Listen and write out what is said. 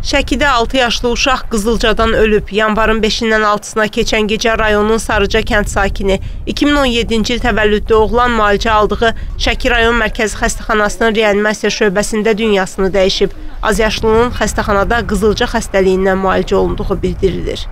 Şəkidə 6 yaşlı uşaq qızılcadan ölüb. Yanvarın 5-dən 6-sına keçən gecə rayonun Sarıca kənd sakini 2017-ci il təvəllüdlü oğlan müalicə aldığı Şəki rayon mərkəzi xəstəxanasının reanimasiya şöbəsində dünyasını dəyişib. Azyaşlının xəstəxanada qızılca xəstəliyindən müalicə olunduğu bildirilir.